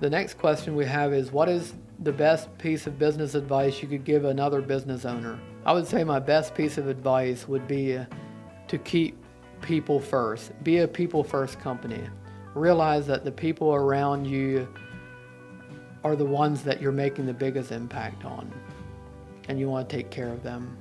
The next question we have is What is the best piece of business advice you could give another business owner? I would say my best piece of advice would be to keep people first. Be a people first company. Realize that the people around you are the ones that you're making the biggest impact on, and you want to take care of them.